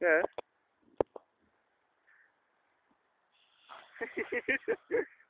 Yeah.